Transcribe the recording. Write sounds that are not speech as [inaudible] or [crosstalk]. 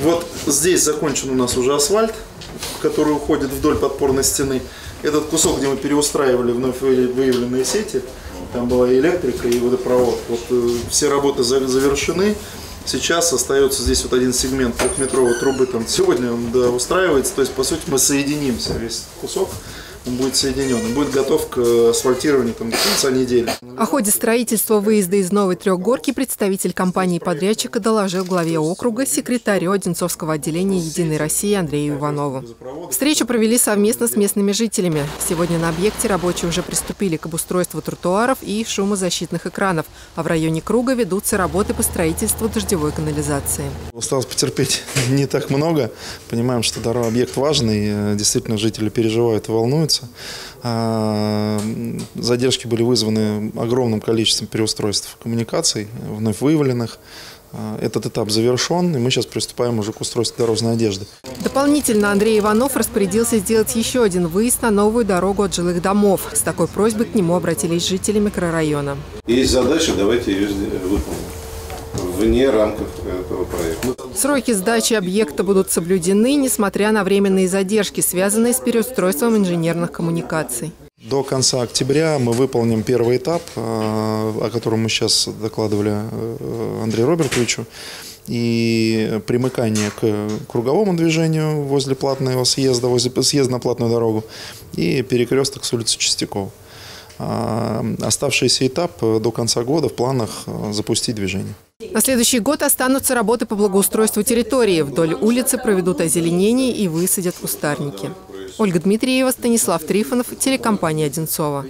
Вот здесь закончен у нас уже асфальт, который уходит вдоль подпорной стены. Этот кусок, где мы переустраивали вновь выявленные сети, там была и электрика, и водопровод. Вот э, все работы завершены. Сейчас остается здесь вот один сегмент трехметровой трубы, там сегодня он да, устраивается, то есть по сути мы соединимся весь кусок он будет соединен и будет готов к асфальтированию там, до конца недели. О ходе строительства выезда из Новой Трехгорки представитель компании-подрядчика доложил главе округа секретарю Одинцовского отделения «Единой России» Андрею Иванову. Встречу провели совместно с местными жителями. Сегодня на объекте рабочие уже приступили к обустройству тротуаров и шумозащитных экранов, а в районе круга ведутся работы по строительству дождевой канализации. Осталось потерпеть [laughs] не так много. Понимаем, что дорога объект важный, действительно жители переживают и волнуются меняются. А, задержки были вызваны огромным количеством переустройств коммуникаций, вновь выявленных. А, этот этап завершен, и мы сейчас приступаем уже к устройству дорожной одежды. Дополнительно Андрей Иванов распорядился сделать еще один выезд на новую дорогу от жилых домов. С такой просьбой к нему обратились жители микрорайона. Есть задача, давайте ее выполним вне рамков этого проекта. Сроки сдачи объекта будут соблюдены, несмотря на временные задержки, связанные с переустройством инженерных коммуникаций. До конца октября мы выполним первый этап, э, о котором мы сейчас докладывали э, Андрею Робертовичу. И примыкание к круговому движению возле платного съезда, возле съезда на платную дорогу и перекресток с улицы Чистякова. А, оставшийся этап до конца года в планах э, запустить движение. На следующий год останутся работы по благоустройству территории. Вдоль улицы проведут озеленение и высадят кустарники. Ольга Дмитриева, Станислав Трифонов, телекомпания «Одинцова».